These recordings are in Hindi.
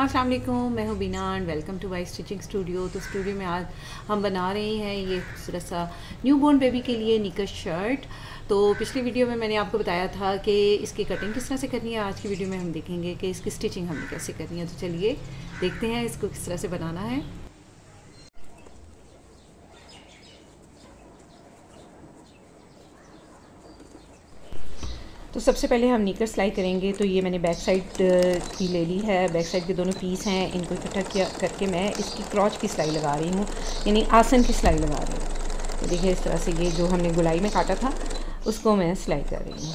अस्सलाम वालेकुम मैं हूँ Bina and welcome to my stitching studio तो स्टूडियो में आज हम बना रहे हैं ये खूबसूरत सा न्यू बॉर्न बेबी के लिए निकर शर्ट तो पिछली वीडियो में मैंने आपको बताया था कि इसकी कटिंग किस तरह से करनी है। आज की वीडियो में हम देखेंगे कि इसकी स्टिचिंग हमें कैसे करनी है। तो चलिए देखते हैं इसको किस तरह से बनाना है। तो सबसे पहले हम नीकर सिलाई करेंगे तो ये मैंने बैक साइड की ले ली है। बैक साइड के दोनों पीस हैं, इनको इकट्ठा किया करके मैं इसकी क्रॉच की सिलाई लगा रही हूँ, यानी आसन की सिलाई लगा रही हूँ। तो देखिए इस तरह से ये जो हमने गुलाई में काटा था, उसको मैं सिलाई कर रही हूँ।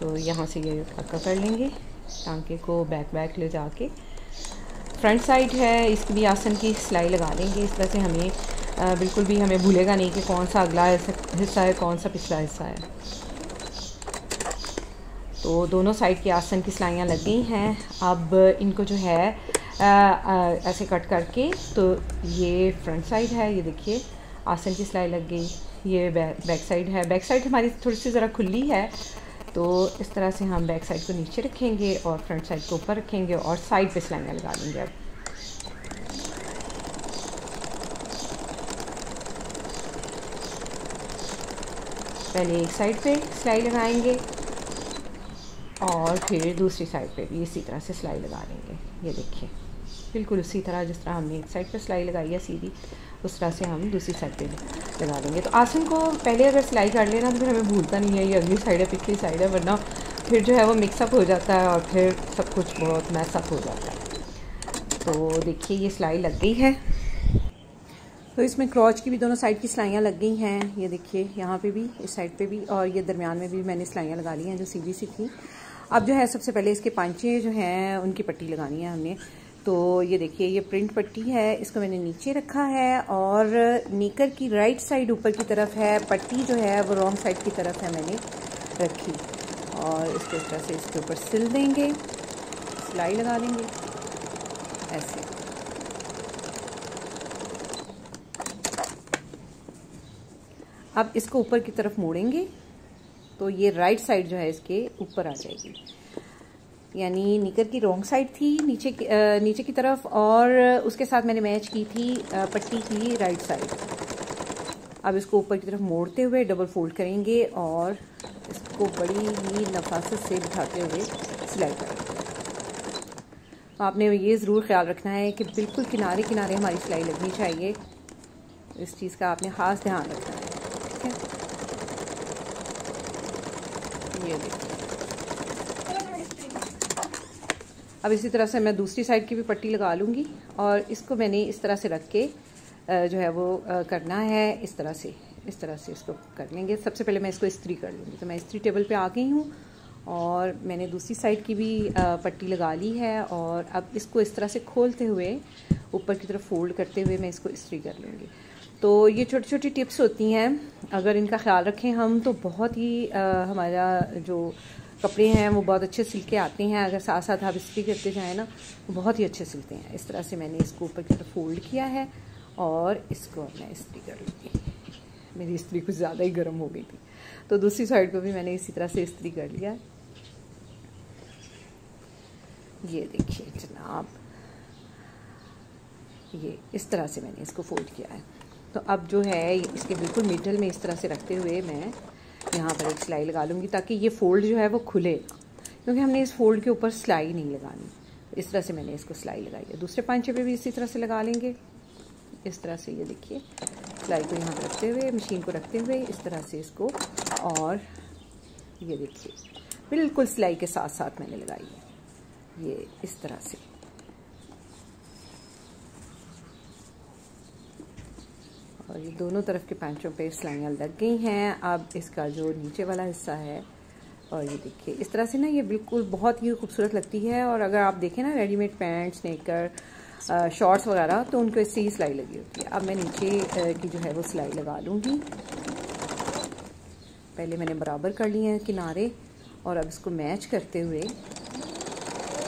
तो यहाँ से ये पक्का कर लेंगे, टांके को बैक बैक ले जाके। फ्रंट साइड है, इसकी भी आसन की सिलाई लगा लेंगे। इस तरह से हमें बिल्कुल भी हमें भूलेगा नहीं कि कौन सा अगला हिस्सा है, कौन सा पिछला हिस्सा है। तो दोनों साइड के आसन की सिलाइयाँ लग गई हैं। अब इनको जो है आ, आ, ऐसे कट करके तो ये फ्रंट साइड है ये देखिए आसन की सिलाई लग गई। ये बैक बैक साइड है। बैक साइड हमारी थोड़ी सी ज़रा खुली है तो इस तरह से हम बैक साइड को नीचे रखेंगे और फ्रंट साइड को ऊपर रखेंगे और साइड पे सिलाइयाँ लगा देंगे अब। पहले एक साइड पे सिलाई लगाएँगे। और फिर दूसरी साइड पे भी इसी तरह से सिलाई लगा लेंगे ये देखिए। बिल्कुल उसी तरह जिस तरह हमने एक साइड पे सिलाई लगाई है, सीधी उस तरह से हम दूसरी साइड पे लगा देंगे। तो आसन को पहले अगर सिलाई कर लेना तो फिर हमें भूलता नहीं है, ये अगली साइड है, पिछली साइड है, वरना फिर जो है वो मिक्सअप हो जाता है और फिर सब कुछ बहुत मैसअप हो जाता है। तो देखिए, ये सिलाई लग गई है। तो इसमें क्रॉच की भी दोनों साइड की सिलाइयाँ लग गई हैं। ये देखिए, यहाँ पे भी, इस साइड पे भी और ये दरमियान में भी मैंने सिलाइयाँ लगा ली हैं, जो सीधी सी थी। अब जो है, सबसे पहले इसके पांचे जो हैं, उनकी पट्टी लगानी है हमने। तो ये देखिए, ये प्रिंट पट्टी है, इसको मैंने नीचे रखा है और नीकर की राइट साइड ऊपर की तरफ़ है, पट्टी जो है, वो रॉन्ग साइड की तरफ़ है मैंने रखी। और इसको इस तरह से इसके ऊपर सिल देंगे, सिलाई लगा देंगे, ऐसे। अब इसको ऊपर की तरफ़ मोड़ेंगे। तो ये राइट साइड जो है इसके ऊपर आ जाएगी। यानी निकर की रॉन्ग साइड थी नीचे की, आ, नीचे की तरफ़ और उसके साथ मैंने मैच की थी पट्टी की राइट साइड अब इसको ऊपर की तरफ़ मोड़ते हुए डबल फोल्ड करेंगे और इसको बड़ी ही नफासत से बिठाते हुए सिलाई करेंगे आपने ये ज़रूर ख्याल रखना है कि बिल्कुल किनारे किनारे हमारी सिलाई लगनी चाहिए। इस चीज़ का आपने ख़ास ध्यान रखना है ठीक है ये देखिए अब इसी तरह से मैं दूसरी साइड की भी पट्टी लगा लूँगी और इसको मैंने इस तरह से रख के जो है वो करना है इस तरह से, इस तरह से इसको कर लेंगे। सबसे पहले मैं इसको इस्त्री कर लूँगी। तो मैं इस्त्री टेबल पे आ गई हूँ और मैंने दूसरी साइड की भी पट्टी लगा ली है और अब इसको इस तरह से खोलते हुए ऊपर की तरफ़ फोल्ड करते हुए मैं इसको इस्त्री कर लूँगी। तो ये छोटी छोटी टिप्स होती हैं। अगर इनका ख्याल रखें हम तो बहुत ही आ, हमारा जो कपड़े हैं वो बहुत अच्छे सिल के आते हैं। अगर साथ साथ आप इस्त्री करते जाएँ ना तो बहुत ही अच्छे सिलते हैं। इस तरह से मैंने इसको ऊपर की तरफ़ फोल्ड किया है और इसको मैं इस्त्री कर लूँगी मेरी इस्त्री कुछ ज़्यादा ही गर्म हो गई थी। तो दूसरी साइड को भी मैंने इसी तरह से इस्त्री कर लिया। ये देखिए जनाब ये इस तरह से मैंने इसको फोल्ड किया है। तो अब जो है, इसके बिल्कुल मिडल में इस तरह से रखते हुए मैं यहाँ पर एक सिलाई लगा लूँगी ताकि ये फोल्ड जो है वो खुले, क्योंकि हमने इस फोल्ड के ऊपर सिलाई नहीं लगानी। इस तरह से मैंने इसको सिलाई लगाई है। दूसरे पांचे पे भी इसी तरह से लगा लेंगे। इस तरह से ये देखिए सिलाई को यहाँ रखते हुए मशीन को रखते हुए इस तरह से इसको, और ये देखिए, बिल्कुल सिलाई के साथ साथ मैंने लगाई है। ये इस तरह से। और ये दोनों तरफ़ के पैंचों पे सिलाइयाँ लग गई हैं। अब इसका जो नीचे वाला हिस्सा है, और ये देखिए, इस तरह से ना ये बिल्कुल बहुत ही खूबसूरत लगती है। और अगर आप देखें ना रेडीमेड पैंट स्नेकर शॉर्ट्स वगैरह तो उनको इससे ही सिलाई लगी होती है। अब मैं नीचे की जो है वो सिलाई लगा लूँगी। पहले मैंने बराबर कर लिए हैं किनारे, और अब इसको मैच करते हुए,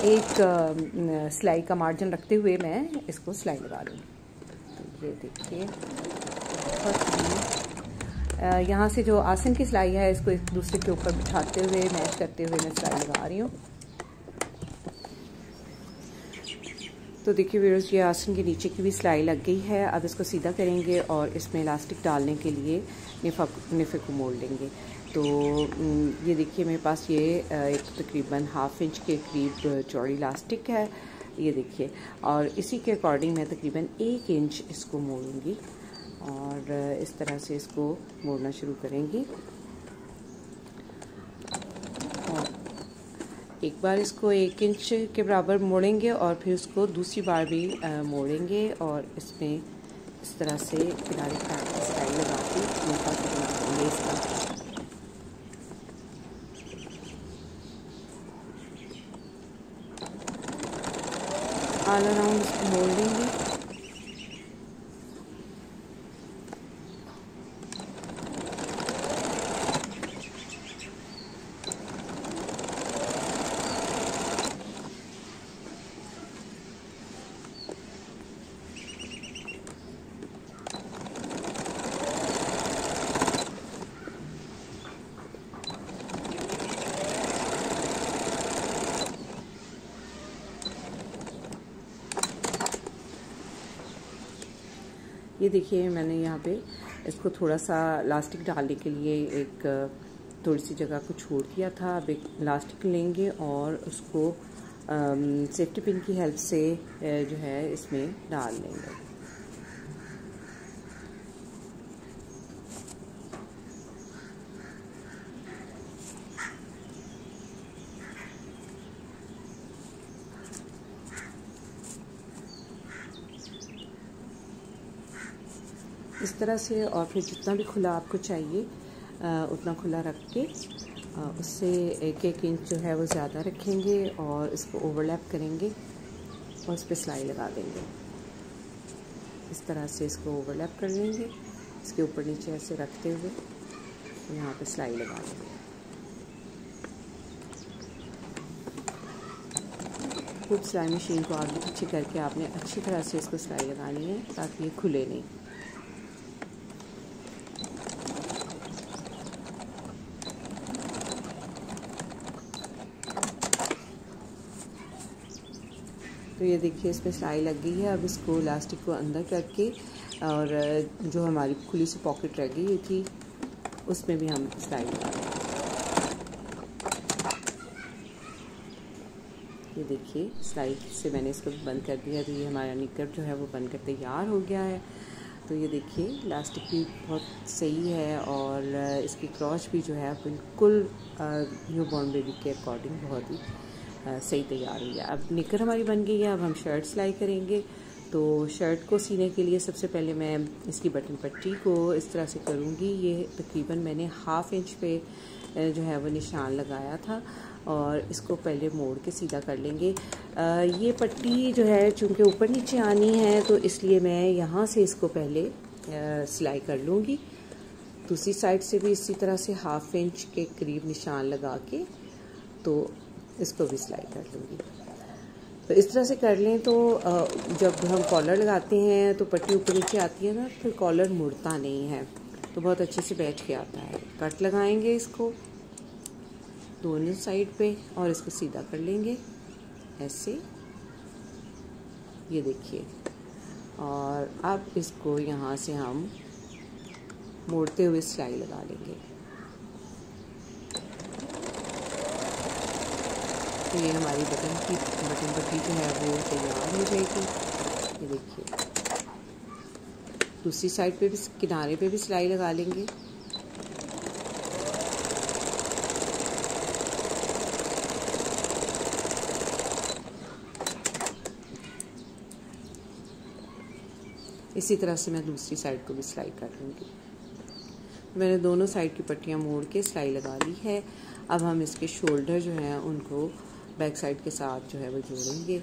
एक सिलाई का मार्जिन रखते हुए मैं इसको सिलाई लगा लूँगी। तो ये देखिए बहुत यहाँ से जो आसन की सिलाई है, इसको एक दूसरे के ऊपर बिठाते हुए, मैच करते हुए मैं सिलाई लगा रही हूँ। तो देखिए वीरोज़ ये आसन के नीचे की भी सिलाई लग गई है। अब इसको सीधा करेंगे और इसमें इलास्टिक डालने के लिए निफा निफे को मोड़ लेंगे। तो ये देखिए मेरे पास ये एक तकरीबन हाफ़ इंच के करीब चौड़ी इलास्टिक है। ये देखिए, और इसी के अकॉर्डिंग मैं तकरीबन एक इंच इसको मोड़ूँगी। और इस तरह से इसको मोड़ना शुरू करेंगी। एक बार इसको एक इंच के बराबर मोड़ेंगे और फिर उसको दूसरी बार भी मोड़ेंगे और इसमें इस तरह से किनारे की स्टाइल लगा के बनाएँगे इसका ऑल अराउंड इसको मोड़ लेंगे ये देखिए, मैंने यहाँ पे इसको थोड़ा सा लास्टिक डालने के लिए एक थोड़ी सी जगह को छोड़ दिया था। अब एक लास्टिक लेंगे और उसको सेफ्टी पिन की हेल्प से जो है इसमें डाल लेंगे। तरह से और फिर जितना भी खुला आपको चाहिए आ, उतना खुला रख के आ, उससे एक एक इंच जो है वो ज़्यादा रखेंगे और इसको ओवरलैप करेंगे और उस पर सिलाई लगा देंगे। इस तरह से इसको ओवरलैप कर लेंगे इसके ऊपर नीचे ऐसे रखते हुए यहाँ पे सिलाई लगा देंगे। खूब सिलाई मशीन को आगे पीछे करके आपने अच्छी तरह से इसको सिलाई लगानी है ताकि ये खुले नहीं। ये देखिए, इसमें सिलाई लग गई है। अब इसको इलास्टिक को अंदर करके और जो हमारी खुली सी पॉकेट रह गई थी, उसमें भी हम सिलाई ये देखिए, सिलाई से मैंने इसको बंद कर दिया। तो ये हमारा निकर जो है, वो बनकर तैयार हो गया है। तो ये देखिए इलास्टिक भी बहुत सही है और इसकी क्रॉच भी जो है, बिल्कुल न्यू बॉर्न बेबी के अकॉर्डिंग बहुत ही सही तैयार हुई है। अब निकर हमारी बन गई है अब हम शर्ट सिलाई करेंगे। तो शर्ट को सीने के लिए सबसे पहले मैं इसकी बटन पट्टी को इस तरह से करूँगी। ये तकरीबन मैंने हाफ़ इंच पे जो है वो निशान लगाया था और इसको पहले मोड़ के सीधा कर लेंगे। आ, ये पट्टी जो है चूँकि ऊपर नीचे आनी है तो इसलिए मैं यहाँ से इसको पहले सिलाई कर लूँगी। दूसरी साइड से भी इसी तरह से हाफ़ इंच के करीब निशान लगा के। तो इसको भी सिलाई कर लूँगी तो इस तरह से कर लें तो जब हम कॉलर लगाते हैं तो पट्टी ऊपर नीचे आती है ना, फिर कॉलर मुड़ता नहीं है। तो बहुत अच्छे से बैठ के आता है। कट लगाएँगे इसको दोनों साइड पे और इसको सीधा कर लेंगे। ऐसे। ये देखिए। और अब इसको यहाँ से हम मोड़ते हुए सिलाई लगा लेंगे। तो ये हमारी बटन की, बटन पट्टी जो है वो तैयार हो जाएगी। ये देखिए। दूसरी साइड पे भी किनारे पे भी सिलाई लगा लेंगे। इसी तरह से मैं दूसरी साइड को भी सिलाई कर लूँगी मैंने दोनों साइड की पट्टियाँ मोड़ के सिलाई लगा ली है। अब हम इसके शोल्डर जो हैं उनको बैक साइड के साथ जो है वो जोड़ेंगे,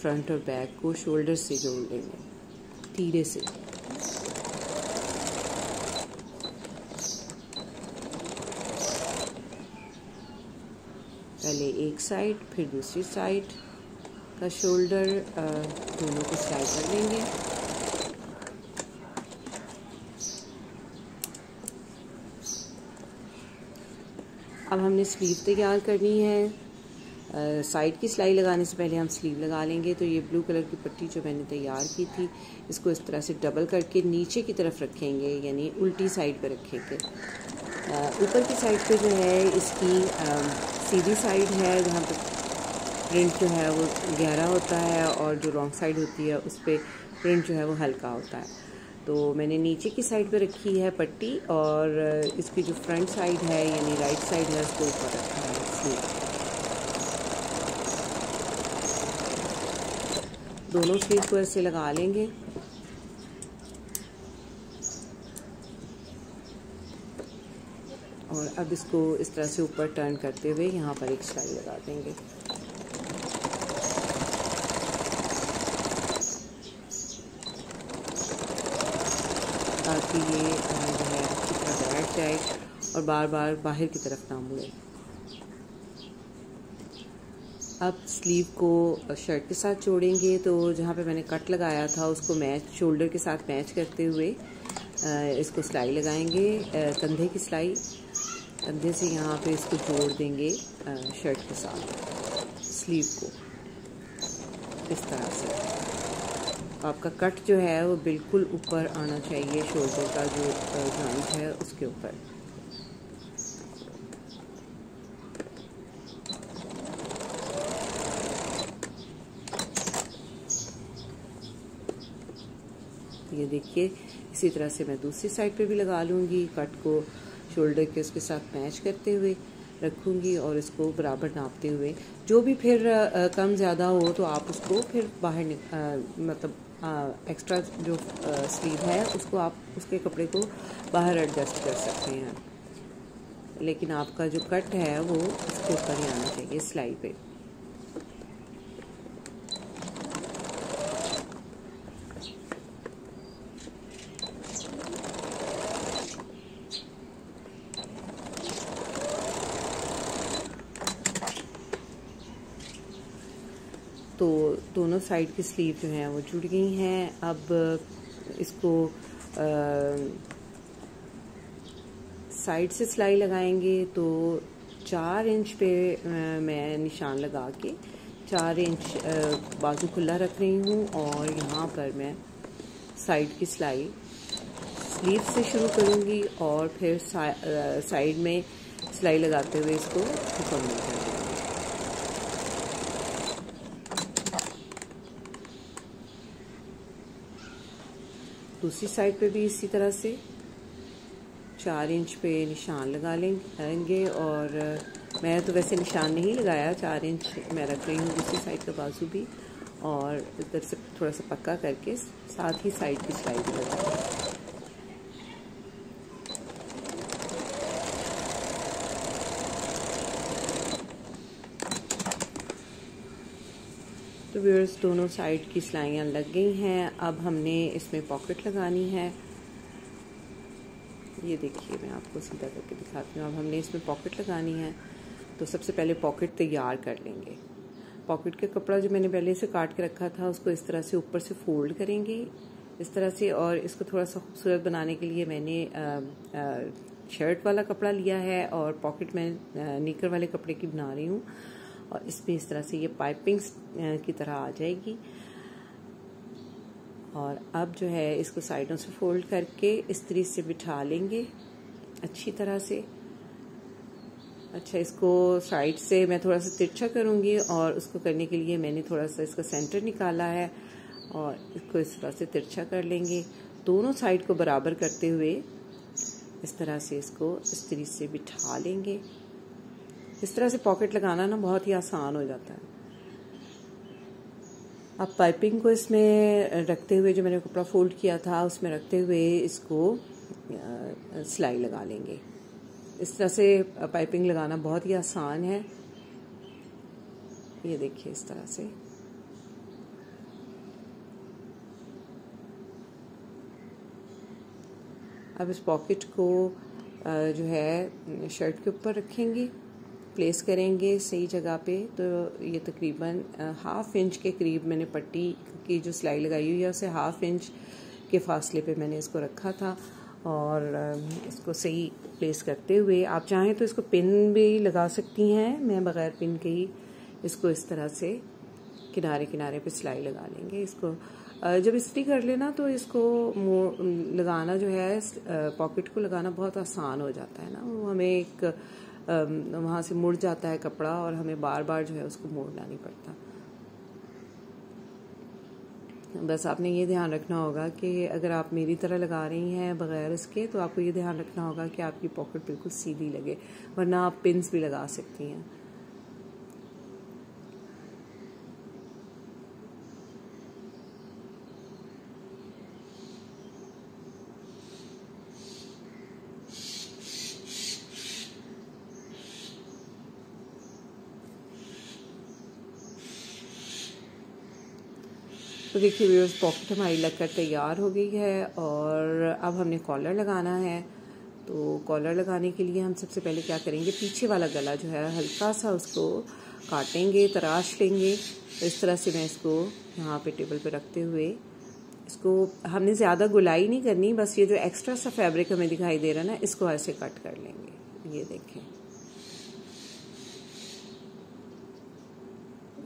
फ्रंट और बैक को शोल्डर से जोड़ लेंगे धीरे से। पहले एक साइड, फिर दूसरी साइड का शोल्डर दोनों को सिलाई कर लेंगे अब हमने स्लीव तैयार करनी है। साइड की सिलाई लगाने से पहले हम स्लीव लगा लेंगे। तो ये ब्लू कलर की पट्टी जो मैंने तैयार की थी, इसको इस तरह से डबल करके नीचे की तरफ़ रखेंगे, यानी उल्टी साइड पर रखेंगे। ऊपर की साइड पे जो है, इसकी सीधी साइड है, जहाँ पर प्रिंट जो है वो गहरा होता है और जो रॉन्ग साइड होती है, उस पर प्रिंट जो है वो हल्का होता है। तो मैंने नीचे की साइड पे रखी है पट्टी और इसकी जो फ्रंट साइड है, यानी राइट साइड है, उसको ऊपर रखा है दोनों स्लीव को ऐसे लगा लेंगे। और अब इसको इस तरह से ऊपर टर्न करते हुए यहाँ पर एक सिलाई लगा देंगे। ताकि ये जो है बैठ जाए और बार बार बाहर की तरफ़ ना मुड़े। अब स्लीव को शर्ट के साथ जोड़ेंगे तो जहाँ पे मैंने कट लगाया था उसको मैच शोल्डर के साथ मैच करते हुए इसको सिलाई लगाएँगे कंधे की सिलाई कंधे से यहाँ पे इसको जोड़ देंगे शर्ट के साथ स्लीव को, इस तरह से। आपका कट जो है वो बिल्कुल ऊपर आना चाहिए शोल्डर का जो जॉइंट है उसके ऊपर। ये देखिए। इसी तरह से मैं दूसरी साइड पे भी लगा लूँगी। कट को शोल्डर के उसके साथ मैच करते हुए रखूँगी और इसको बराबर नापते हुए। जो भी फिर आ, कम ज़्यादा हो तो आप उसको फिर बाहर आ, मतलब एक्स्ट्रा जो स्लीव है उसको आप उसके कपड़े को बाहर एडजस्ट कर सकते हैं। लेकिन आपका जो कट है वो उसके ऊपर ही आना चाहिए सिलाई पे तो दोनों साइड की स्लीव जो हैं वो जुड़ गई हैं। अब इसको साइड से सिलाई लगाएँगे तो चार इंच पे मैं निशान लगा के चार इंच बाजू खुला रख रही हूँ और यहाँ पर मैं साइड की सिलाई स्लीव से शुरू करूँगी और फिर साइड में सिलाई लगाते हुए इसको मुकम्मल करूँगी दूसरी साइड पे भी इसी तरह से चार इंच पे निशान लगा लेंगे और मैं तो वैसे निशान नहीं लगाया, चार इंच मैं रख रही हूँ दूसरी साइड का बाजू भी और इधर से थोड़ा सा पक्का करके साथ ही साइड की सिलाई भी लगा व्यूअर्स दोनों साइड की सिलाइयाँ लग गई हैं। अब हमने इसमें पॉकेट लगानी है। ये देखिए मैं आपको सीधा करके दिखाती हूँ। अब हमने इसमें पॉकेट लगानी है। तो सबसे पहले पॉकेट तैयार कर लेंगे। पॉकेट का कपड़ा जो मैंने पहले से काट के रखा था उसको इस तरह से ऊपर से फोल्ड करेंगे। इस तरह से और इसको थोड़ा सा खूबसूरत बनाने के लिए मैंने आ, आ, शर्ट वाला कपड़ा लिया है और पॉकेट में निकर वाले कपड़े की बना रही हूँ। और इसमें इस तरह से ये पाइपिंग की तरह आ जाएगी। और अब जो है इसको साइडों से फोल्ड करके इस तरह से बिठा लेंगे अच्छी तरह से। अच्छा इसको साइड से मैं थोड़ा सा तिरछा करूँगी और उसको करने के लिए मैंने थोड़ा सा इसका सेंटर निकाला है और इसको इस तरह से तिरछा कर लेंगे। दोनों साइड को बराबर करते हुए इस तरह से इसको इस तरह से बिठा लेंगे। इस तरह से पॉकेट लगाना ना बहुत ही आसान हो जाता है। अब पाइपिंग को इसमें रखते हुए जो मैंने कपड़ा फोल्ड किया था, उसमें रखते हुए इसको सिलाई लगा लेंगे। इस तरह से पाइपिंग लगाना बहुत ही आसान है। ये देखिए इस तरह से। अब इस पॉकेट को जो है शर्ट के ऊपर रखेंगे। प्लेस करेंगे सही जगह पे तो ये तकरीबन हाफ़ इंच के करीब मैंने पट्टी की जो सिलाई लगाई हुई है, उसे हाफ़ इंच के फासले पे मैंने इसको रखा था और इसको सही प्लेस करते हुए, आप चाहें तो इसको पिन भी लगा सकती हैं, मैं बग़ैर पिन के ही इसको इस तरह से किनारे किनारे पे सिलाई लगा लेंगे इसको। जब इस्त्री कर लेना तो इसको लगाना जो है पॉकेट को लगाना बहुत आसान हो जाता है ना, वो हमें एक वहाँ से मुड़ जाता है कपड़ा और हमें बार बार जो है उसको मोड़ना नहीं पड़ता। बस आपने ये ध्यान रखना होगा कि अगर आप मेरी तरह लगा रही हैं बग़ैर इसके तो आपको ये ध्यान रखना होगा कि आपकी पॉकेट बिल्कुल सीधी लगे, वरना आप पिंस भी लगा सकती हैं। तो देखिए व्यूअर्स पॉकेट हमारी लगकर तैयार हो गई है और अब हमने कॉलर लगाना है। तो कॉलर लगाने के लिए हम सबसे पहले क्या करेंगे? पीछे वाला गला जो है, हल्का सा उसको काटेंगे, तराश लेंगे। तो इस तरह से मैं इसको यहाँ पे टेबल पे रखते हुए इसको हमने ज़्यादा गुलाई नहीं करनी, बस ये जो एक्स्ट्रा सा फैब्रिक हमें दिखाई दे रहा है ना, इसको ऐसे कट कर लेंगे। ये देखें।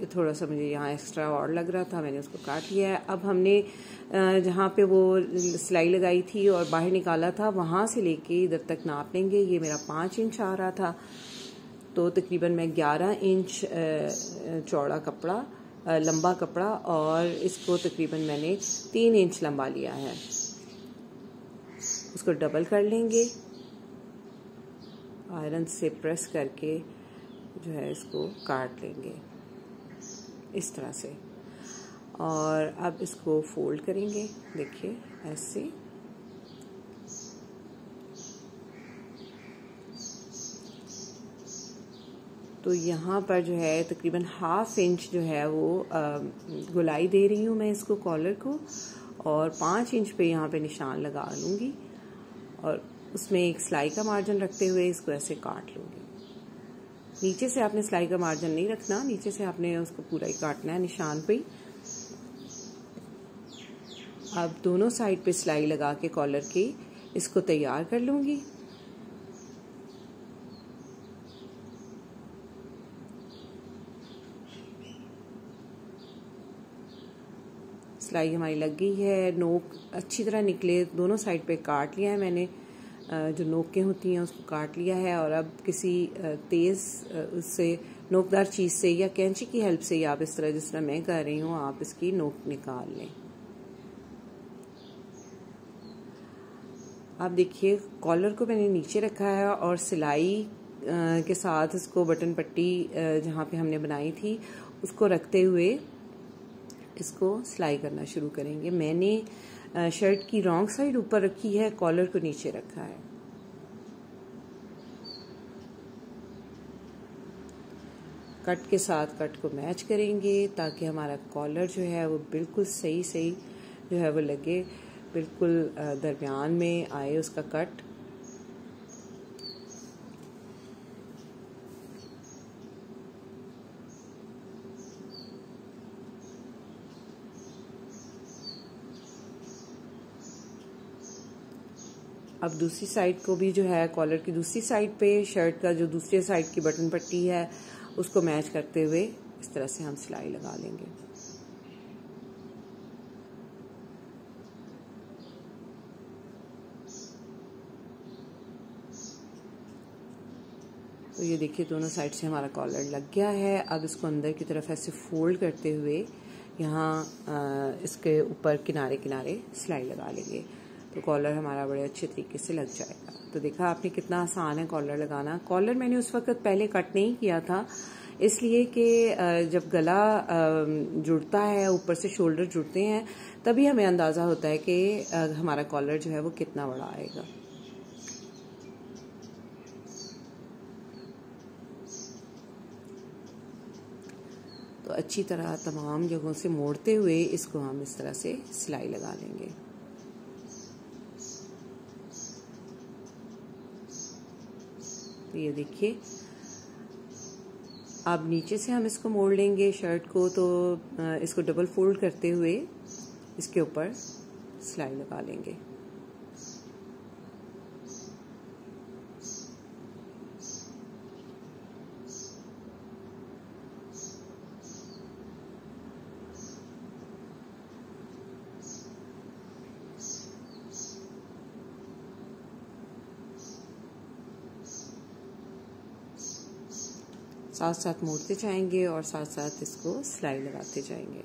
थोड़ा सा मुझे यहाँ एक्स्ट्रा और लग रहा था, मैंने उसको काट लिया है। अब हमने जहाँ पे वो सिलाई लगाई थी और बाहर निकाला था, वहाँ से लेके इधर तक नाप लेंगे। ये मेरा पाँच इंच आ रहा था। तो तकरीबन मैं ग्यारह इंच चौड़ा कपड़ा लंबा कपड़ा और इसको तकरीबन मैंने तीन इंच लंबा लिया है। उसको डबल कर लेंगे। आयरन से प्रेस करके जो है इसको काट लेंगे। इस तरह से। और अब इसको फोल्ड करेंगे, देखिए, ऐसे। तो यहाँ पर जो है, तकरीबन हाफ़ इंच जो है वो गुलाई दे रही हूँ मैं इसको कॉलर को, और पाँच इंच पे यहाँ पे निशान लगा लूँगी। और उसमें एक सिलाई का मार्जिन रखते हुए इसको ऐसे काट लूँगी। नीचे से आपने सिलाई का मार्जिन नहीं रखना, नीचे से आपने उसको पूरा ही काटना है, निशान पे अब दोनों साइड पे सिलाई लगा के कॉलर की इसको तैयार कर लूँगी। सिलाई हमारी लग गई है, नोक अच्छी तरह निकले, दोनों साइड पे काट लिया है मैंने। जो नोकें होती हैं, उसको काट लिया है और अब किसी तेज़ उससे, नोकदार चीज़ से या कैंची की हेल्प से या आप इस तरह, जिस तरह मैं कर रही हूँ, आप इसकी नोक निकाल लें। आप देखिए, कॉलर को मैंने नीचे रखा है और सिलाई के साथ इसको बटन पट्टी जहाँ पे हमने बनाई थी, उसको रखते हुए इसको सिलाई करना शुरू करेंगे। मैंने शर्ट की रॉन्ग साइड ऊपर रखी है, कॉलर को नीचे रखा है। कट के साथ कट को मैच करेंगे ताकि हमारा कॉलर जो है वो बिल्कुल सही सही जो है वो लगे, बिल्कुल दरमियान में आए उसका कट। अब दूसरी साइड को भी जो है कॉलर की दूसरी साइड पे शर्ट का जो दूसरी साइड की बटन पट्टी है, उसको मैच करते हुए इस तरह से हम सिलाई लगा लेंगे। तो ये देखिए दोनों साइड से हमारा कॉलर लग गया है। अब इसको अंदर की तरफ़ ऐसे फोल्ड करते हुए यहाँ इसके ऊपर किनारे किनारे सिलाई लगा लेंगे। तो कॉलर हमारा बड़े अच्छे तरीके से लग जाएगा। तो देखा आपने कितना आसान है कॉलर लगाना। कॉलर मैंने उस वक्त पहले कट नहीं किया था, इसलिए कि जब गला जुड़ता है, ऊपर से शोल्डर जुड़ते हैं, तभी हमें अंदाज़ा होता है कि हमारा कॉलर जो है वो कितना बड़ा आएगा। तो अच्छी तरह तमाम जगहों से मोड़ते हुए इसको हम इस तरह से सिलाई लगा लेंगे। तो ये देखिए। अब नीचे से हम इसको मोड़ लेंगे शर्ट को तो इसको डबल फोल्ड करते हुए इसके ऊपर सिलाई लगा लेंगे। साथ साथ मोड़ते जाएँगे और साथ साथ इसको सिलाई लगाते जाएँगे।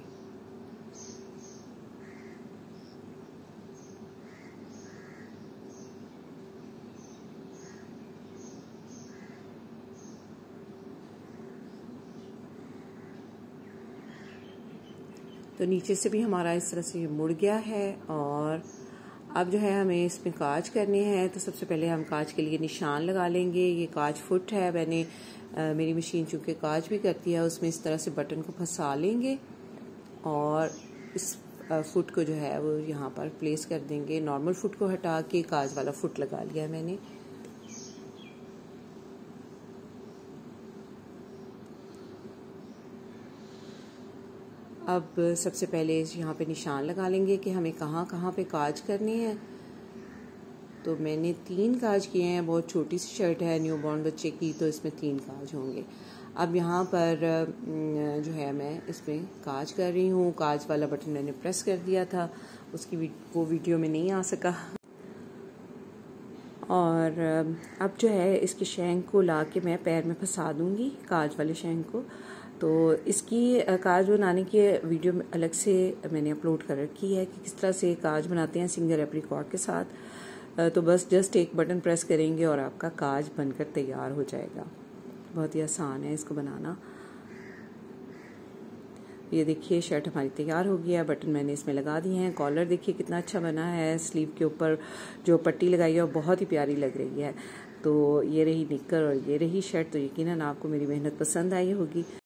तो नीचे से भी हमारा इस तरह से मुड़ गया है और अब जो है हमें इसमें काज करने हैं तो सबसे पहले हम काज के लिए निशान लगा लेंगे। ये काज फुट है मैंने आ, मेरी मशीन चूँकि काज भी करती है उसमें इस तरह से बटन को फंसा लेंगे और इस फुट को जो है वो यहाँ पर प्लेस कर देंगे। नॉर्मल फुट को हटा के काज वाला फुट लगा लिया मैंने। अब सबसे पहले यहाँ पे निशान लगा लेंगे कि हमें कहाँ कहाँ पे काज करनी है। तो मैंने तीन काज किए हैं, बहुत छोटी सी शर्ट है न्यू बॉर्न बच्चे की तो इसमें तीन काज होंगे। अब यहाँ पर जो है मैं इसमें काज कर रही हूँ। काज वाला बटन मैंने प्रेस कर दिया था, उसकी वो वीडियो में नहीं आ सका। और, अब जो है इसके शैंक को ला के मैं पैर में फंसा दूँगी, काज वाले शैंक को। तो इसकी काज बनाने की वीडियो अलग से मैंने अपलोड कर रखी है कि किस तरह से काज बनाते हैं सिंगल एप्रीकॉट के साथ। तो बस जस्ट एक बटन प्रेस करेंगे और आपका काज बनकर तैयार हो जाएगा। बहुत ही आसान है इसको बनाना। ये देखिए, शर्ट हमारी तैयार हो गया बटन मैंने इसमें लगा दिए हैं। कॉलर देखिए, कितना अच्छा बना है। स्लीव के ऊपर जो पट्टी लगाई है बहुत ही प्यारी लग रही है। तो ये रही निक्कर और ये रही शर्ट तो यकीनन आपको मेरी मेहनत पसंद आई होगी।